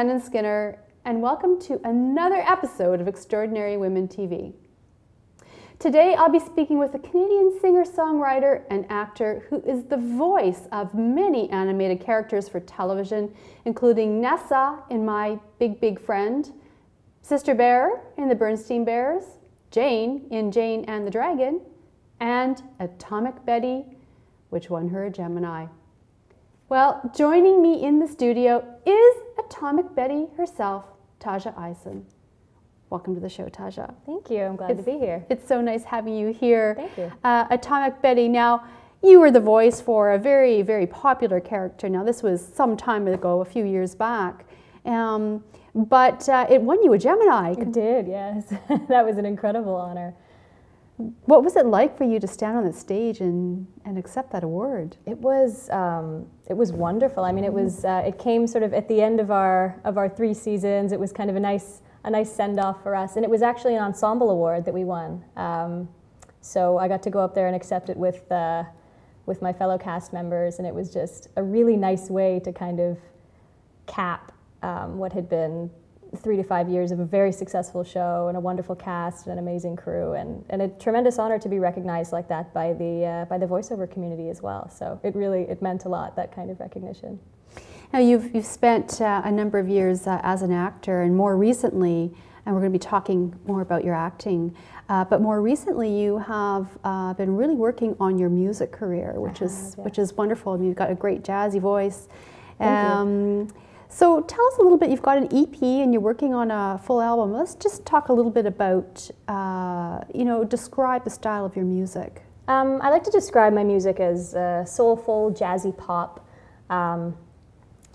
Shannon Skinner, and welcome to another episode of Extraordinary Women TV. Today, I'll be speaking with a Canadian singer songwriter and actor who is the voice of many animated characters for television, including Nessa in My Big Big Friend, Sister Bear in The Berenstain Bears, Jane in Jane and the Dragon, and Atomic Betty, which won her a Gemini. Well, joining me in the studio is Atomic Betty herself, Tajja Isen. Welcome to the show, Tajja. Thank you. I'm glad It's- to be here. It's so nice having you here. Thank you. Uh, Atomic Betty. Now, you were the voice for a very, very popular character. Now, this was some time ago, a few years back. Um, but uh, it won you a Gemini. It did, yes. that was an incredible honor. What was it like for you to stand on the stage and, and accept that award? It was um, it was wonderful. I mean, it was uh, it came sort of at the end of our of our three seasons. It was kind of a nice a nice send off for us, and it was actually an ensemble award that we won. Um, so I got to go up there and accept it with uh, with my fellow cast members, and it was just a really nice way to kind of cap um, what had been three to five years of a very successful show and a wonderful cast and an amazing crew and, and a tremendous honor to be recognized like that by the uh, by the voiceover community as well so it really it meant a lot that kind of recognition Now, you've, you've spent uh, a number of years uh, as an actor, and more recently, and we're going to be talking more about your acting, uh, but more recently, you have uh, been really working on your music career, which is have, which is wonderful. I mean, you've got a great jazzy voice. Thank you. So tell us a little bit. You've got an EP, and you're working on a full album. Let's just talk a little bit about, uh, you know, describe the style of your music. um, I like to describe my music as uh, soulful jazzy pop um,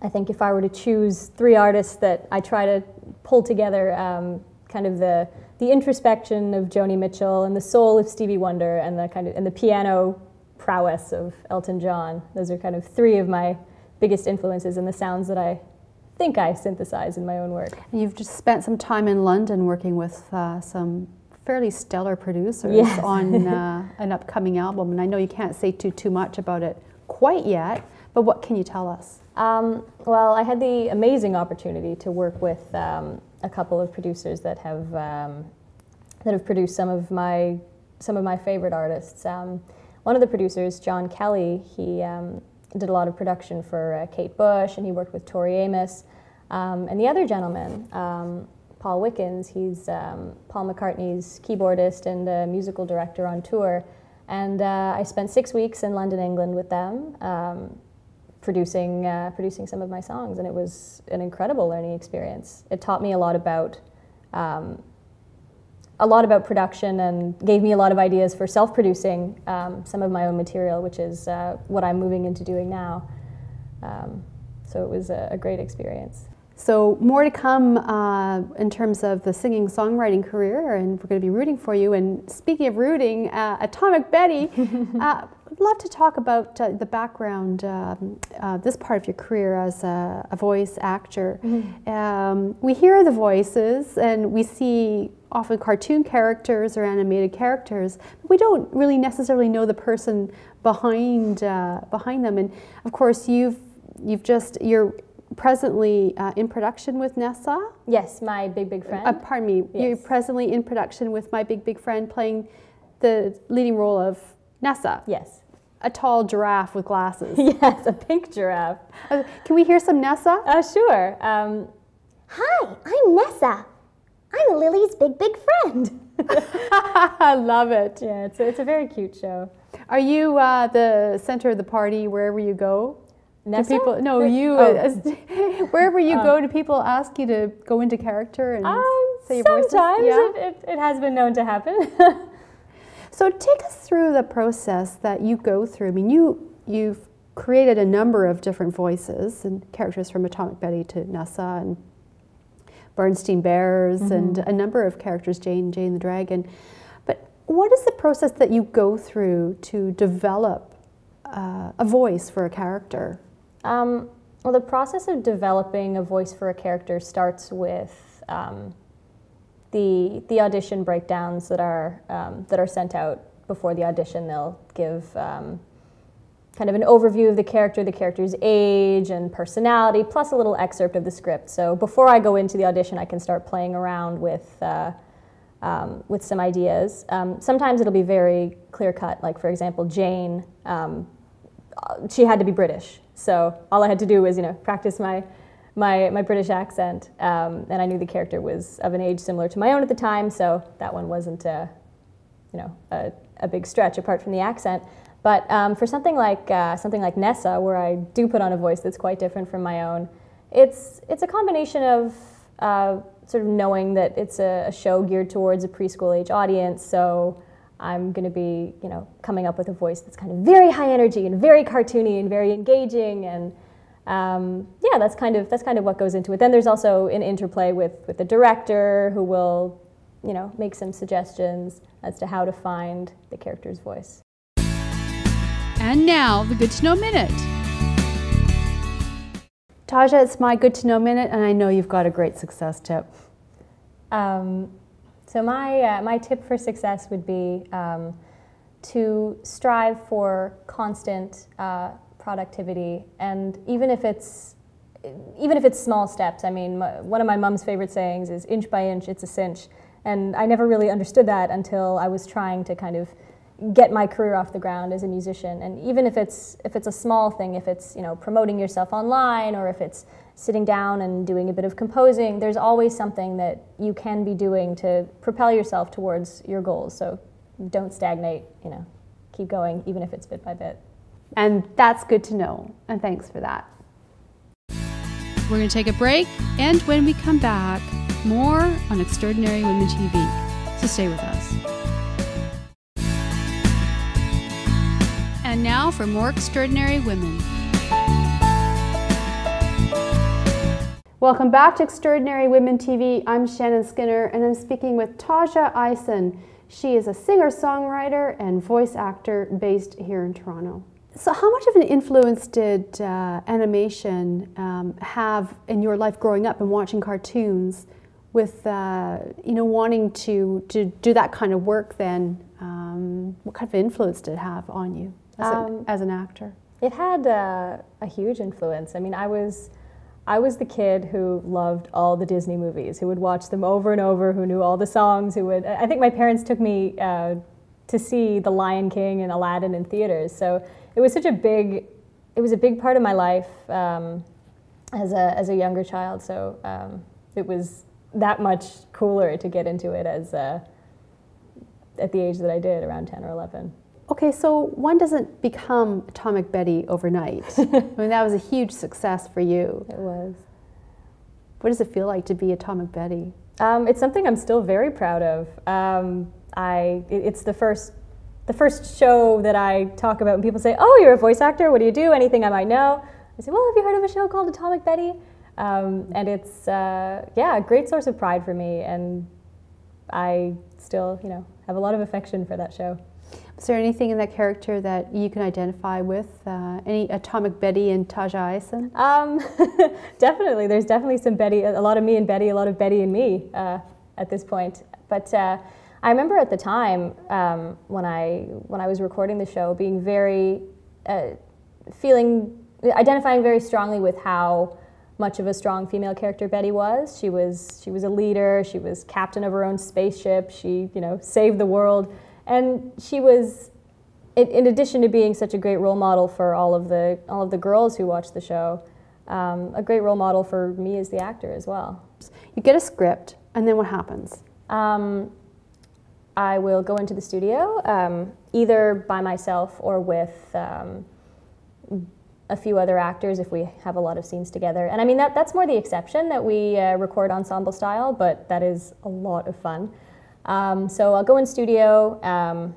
I think if I were to choose three artists that I try to pull together, um, kind of the the introspection of Joni Mitchell and the soul of Stevie Wonder and the kind of and the piano prowess of Elton John. Those are kind of three of my biggest influences and the sounds that I think I synthesize in my own work. And you've just spent some time in London working with uh, some fairly stellar producers Yes. on uh, an upcoming album. And I know you can't say too too much about it quite yet, but what can you tell us? Um, well, I had the amazing opportunity to work with um, a couple of producers that have um, that have produced some of my some of my favorite artists. Um, one of the producers, John Kelly, he um, did a lot of production for uh, Kate Bush, and he worked with Tori Amos. Um, and the other gentleman, um, Paul Wickens, he's um, Paul McCartney's keyboardist and uh, musical director on tour. And uh, I spent six weeks in London, England, with them. Um, producing uh, producing some of my songs, and it was an incredible learning experience. It taught me a lot about um, a lot about production and gave me a lot of ideas for self-producing um, some of my own material, which is uh, what I'm moving into doing now. Um, so it was a, a great experience. So more to come uh, in terms of the singing songwriting career, and we're going to be rooting for you. And speaking of rooting, uh, Atomic Betty, uh, I'd love to talk about uh, the background, um, uh, this part of your career as a, a voice actor. Um, we hear the voices, and we see often cartoon characters or animated characters, but we don't really necessarily know the person behind uh, behind them. And of course, you've you've just you're presently uh, in production with Nessa. Yes, my big big friend. Uh, pardon me. You're presently in production with my big big friend, playing the leading role of Nessa, yes, a tall giraffe with glasses. yes, a pink giraffe. Uh, Can we hear some Nessa? Uh, sure. Um, Hi, I'm Nessa. I'm Lily's big, big friend. I love it. yeah, it's a, it's a very cute show. Are you uh, the center of the party wherever you go? Do people no you oh. as, wherever you go do people ask you to go into character and Um, say your voices? sometimes Yeah? it, it, it has been known to happen. So take us through the process that you go through. I mean, you you've created a number of different voices and characters from Atomic Betty to Nessa and Berenstain Bears and a number of characters, Jane, Jane the Dragon. But what is the process that you go through to develop uh, a voice for a character? Um, well, the process of developing a voice for a character starts with um, the the audition breakdowns that are um, that are sent out before the audition. They'll give um, kind of an overview of the character, the character's age and personality, plus a little excerpt of the script. So before I go into the audition, I can start playing around with. Uh, um, with some ideas. Um, sometimes it'll be very clear cut, like for example, Jane, um, she had to be British. So all I had to do was, you know, practice my, my, my British accent. Um, and I knew the character was of an age similar to my own at the time, so that one wasn't, a, you know, a, a big stretch apart from the accent. But um, for something like, uh, something like Nessa, where I do put on a voice that's quite different from my own, it's, it's a combination of uh, sort of knowing that it's a, a, show geared towards a preschool age audience. So I'm going to be, you know, coming up with a voice that's kind of very high energy and very cartoony and very engaging. And um, yeah, that's kind of that's kind of what goes into it. Then there's also an interplay with with the director who will, you know, make some suggestions as to how to find the character's voice. And now the good to know minute. Tajja, it's my good to know minute, and I know you've got a great success tip. Um, so my uh, my tip for success would be um, to strive for constant uh, productivity, and even if it's even if it's small steps. I mean, my, one of my mom's favorite sayings is "inch by inch, it's a cinch," and I never really understood that until I was trying to kind of get my career off the ground as a musician. And even if it's if it's a small thing, if it's you know promoting yourself online or if it's sitting down and doing a bit of composing, there's always something that you can be doing to propel yourself towards your goals. So don't stagnate. You know, keep going even if it's bit by bit. And that's good to know. And thanks for that. We're going to take a break, and when we come back, more on Extraordinary Women TV. So stay with us. And now for more extraordinary women. Welcome back to Extraordinary Women TV. I'm Shannon Skinner and I'm speaking with Tajja Isen. She is a singer songwriter and voice actor based here in Toronto. So, how much of an influence did uh, animation um, have in your life growing up and watching cartoons? With uh, you know wanting to to do that kind of work, then um, what kind of influence did it have on you? As, um, a, as an actor? It had uh, a huge influence. I mean, I was. I was the kid who loved all the Disney movies, who would watch them over and over, who knew all the songs, who would. I think my parents took me uh, to see The Lion King and Aladdin in theaters. So it was such a big, it was a big part of my life um, as a as a younger child. So um, it was that much cooler to get into it as uh, at the age that I did, around ten or eleven. Okay, so one doesn't become Atomic Betty overnight. I mean, that was a huge success for you. It was. What does it feel like to be Atomic Betty? Um, it's something I'm still very proud of. Um, I, it, it's the first, the first show that I talk about when people say, "Oh, you're a voice actor. What do you do? Anything I might know?" I say, "Well, have you heard of a show called Atomic Betty?" Um, and it's uh, yeah, a great source of pride for me, and I still, you know, have a lot of affection for that show. Is there anything in that character that you can identify with? Uh, any Atomic Betty and Tajja Isen? Um, definitely. There's definitely some Betty, a lot of me and Betty, a lot of Betty and me uh, at this point. But uh, I remember at the time um, when I when I was recording the show, being very uh, feeling identifying very strongly with how much of a strong female character Betty was. She was she was a leader. She was captain of her own spaceship. She you know saved the world. And she was, in, addition to being such a great role model for all of the, all of the girls who watched the show, um, a great role model for me as the actor as well. You get a script, and then what happens? Um, I will go into the studio, um, either by myself or with um, a few other actors if we have a lot of scenes together. And I mean, that, that's more the exception that we uh, record ensemble style, but that is a lot of fun. Um, so I'll go in studio, um,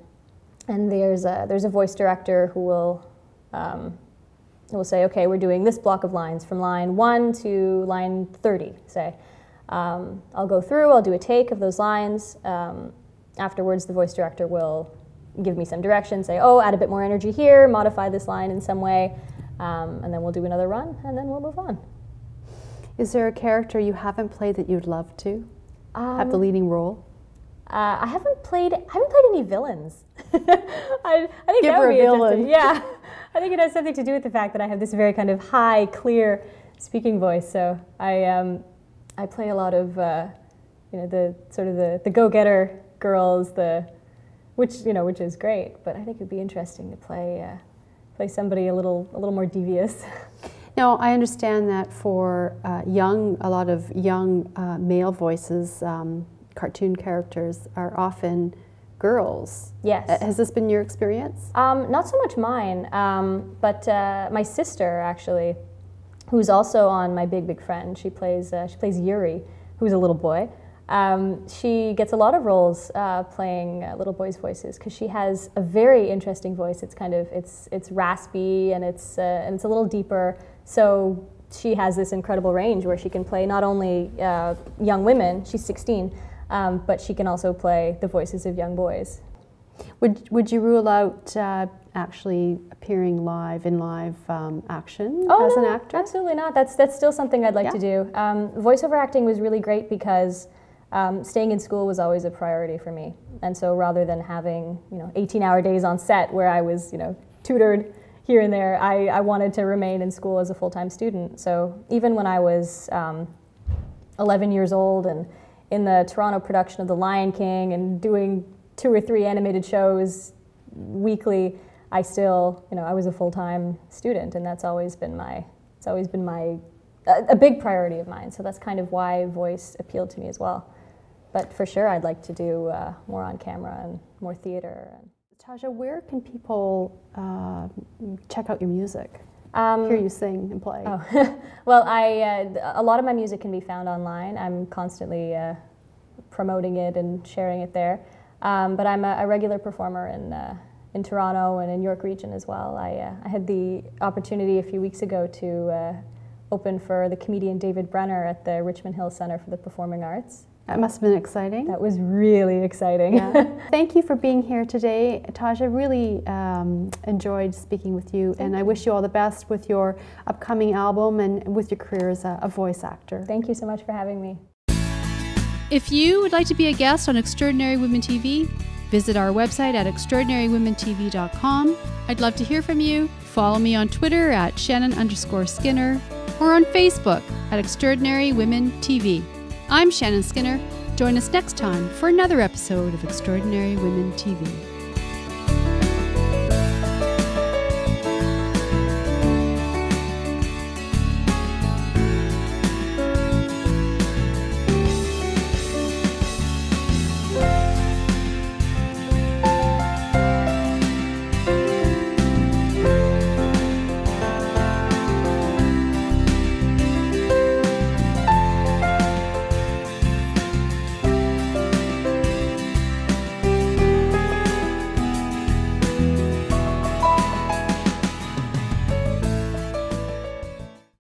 and there's a, there's a voice director who will um, who will say, okay, we're doing this block of lines from line one to line 30, say. Um, I'll go through, I'll do a take of those lines. Um, afterwards, the voice director will give me some direction, say, oh, add a bit more energy here, modify this line in some way. um, and then we'll do another run, and then we'll move on. Is there a character you haven't played that you'd love to have the leading role? Uh, I haven't played. I haven't played any villains. I, I think Give that her would a be interesting. villain. Yeah, I think it has something to do with the fact that I have this very kind of high, clear speaking voice. So I um, I play a lot of uh, you know the sort of the, the go-getter girls, the which you know which is great. But I think it'd be interesting to play uh, play somebody a little a little more devious. Now, I understand that for uh, young, a lot of young uh, male voices, um, cartoon characters are often girls. Yes. Uh, Has this been your experience? Um, not so much mine, um, but uh, my sister actually, who's also on My Big Big Friend. She plays uh, she plays Yuri, who's a little boy. Um, she gets a lot of roles uh, playing uh, little boys' voices because she has a very interesting voice. It's kind of it's it's raspy and it's uh, and it's a little deeper. So she has this incredible range where she can play not only uh, young women. She's 16. Um, but she can also play the voices of young boys. Would, would you rule out uh, actually appearing live in live um, action as Oh, no, an actor? Absolutely not. That's that's still something I'd like to do. Um, voiceover acting was really great because um, staying in school was always a priority for me, and so rather than having you know 18-hour days on set where I was you know tutored here and there, I, I wanted to remain in school as a full-time student. So even when I was um, 11 years old and in the Toronto production of The Lion King and doing two or three animated shows weekly, I still, you know, I was a full-time student, and that's always been my, it's always been my, a, a big priority of mine. So that's kind of why voice appealed to me as well. But for sure, I'd like to do uh, more on camera and more theater. Tajja, where can people uh, check out your music? Um, Hear you sing and play? Oh, well, I uh, a lot of my music can be found online. I'm constantly uh, promoting it and sharing it there. Um, but I'm a, a regular performer in uh, in Toronto and in York Region as well. I uh, I had the opportunity a few weeks ago to uh, open for the comedian David Brenner at the Richmond Hill Center for the Performing Arts. That must have been exciting. That was really exciting. Yeah. Thank you for being here today, Tajja. Really um, enjoyed speaking with you, and I wish you all the best with your upcoming album and with your career as a, a voice actor. Thank you so much for having me. If you would like to be a guest on Extraordinary Women TV, visit our website at extraordinarywomentv.com. I'd love to hear from you. Follow me on Twitter at Shannon underscore Skinner or on Facebook at Extraordinary Women TV. I'm Shannon Skinner. Join us next time for another episode of Extraordinary Women TV.